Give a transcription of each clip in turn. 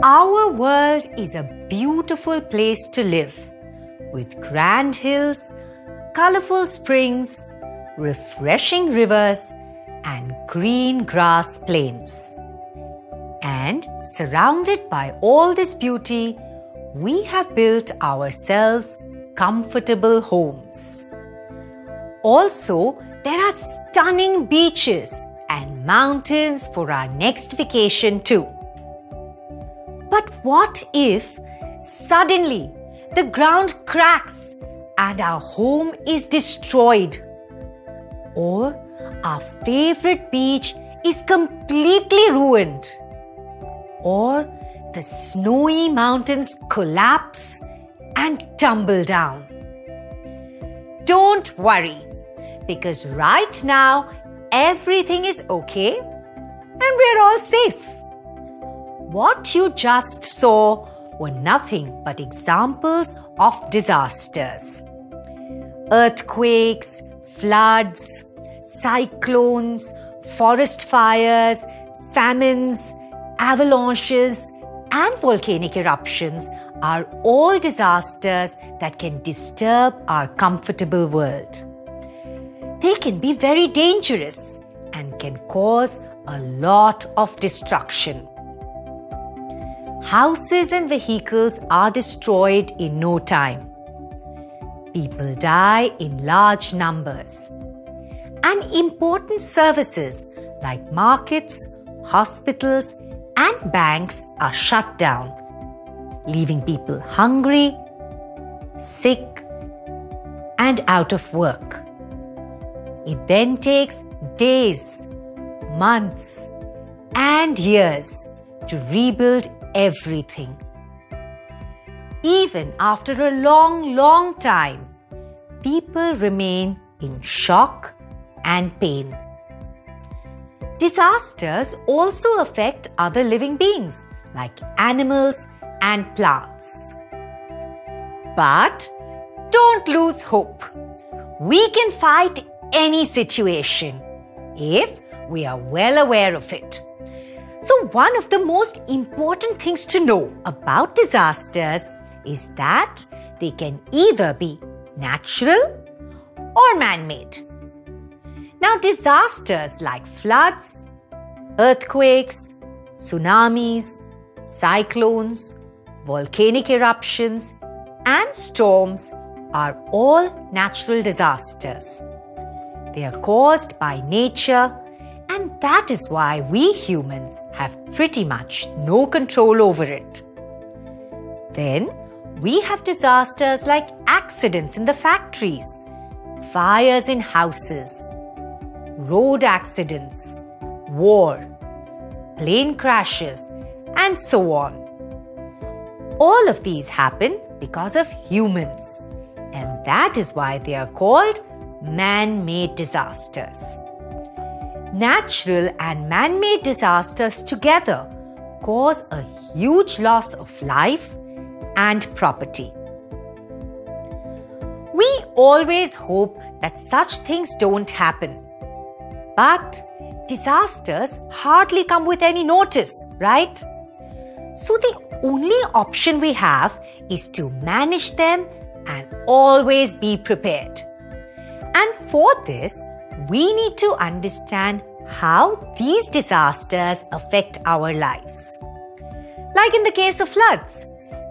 Our world is a beautiful place to live with grand hills, colorful springs, refreshing rivers, and green grass plains. And surrounded by all this beauty, we have built ourselves comfortable homes. Also, there are stunning beaches and mountains for our next vacation, too. But what if suddenly the ground cracks and our home is destroyed? Or our favorite beach is completely ruined? Or the snowy mountains collapse and tumble down? Don't worry, because right now everything is okay and we're all safe. What you just saw were nothing but examples of disasters earthquakes, floods, cyclones, forest fires, famines, avalanches, and volcanic eruptions are all disasters that can disturb our comfortable world. They can be very dangerous and can cause a lot of destruction. Houses and vehicles are destroyed in no time. People die in large numbers. And important services like markets, hospitals, and banks are shut down, leaving people hungry, sick, and out of work. It then takes days, months, and years to rebuild everything. Even after a long, long time, people remain in shock and pain. Disasters also affect other living beings like animals and plants. But don't lose hope. We can fight any situation if we are well aware of it. So, one of the most important things to know about disasters is that they can either be natural or man made. Now, disasters like floods, earthquakes, tsunamis, cyclones, volcanic eruptions, and storms are all natural disasters. They are caused by nature that is why we humans have pretty much no control over it. Then we have disasters like accidents in the factories, fires in houses, road accidents, war, plane crashes, and so on. All of these happen because of humans, and that is why they are called man made disasters. Natural and man made disasters together cause a huge loss of life and property. We always hope that such things don't happen. But disasters hardly come with any notice, right? So the only option we have is to manage them and always be prepared. And for this, we need to understand how these disasters affect our lives. Like in the case of floods,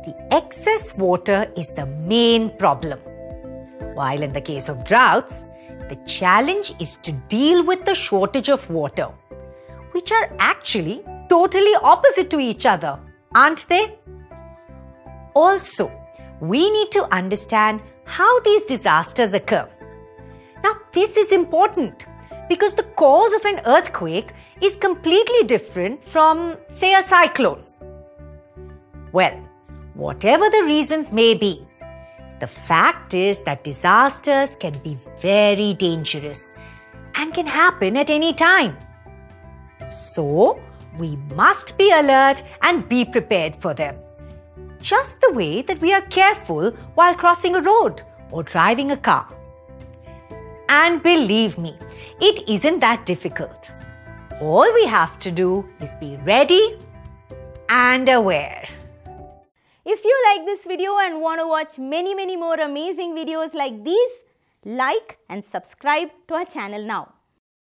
the excess water is the main problem. While in the case of droughts, the challenge is to deal with the shortage of water, which are actually totally opposite to each other, aren't they? Also, we need to understand how these disasters occur. Now, this is important because the cause of an earthquake is completely different from, say, a cyclone. Well, whatever the reasons may be, the fact is that disasters can be very dangerous and can happen at any time. So, we must be alert and be prepared for them. Just the way that we are careful while crossing a road or driving a car. And believe me, it isn't that difficult. All we have to do is be ready and aware. If you like this video and want to watch many many more amazing videos like these, like and subscribe to our channel now.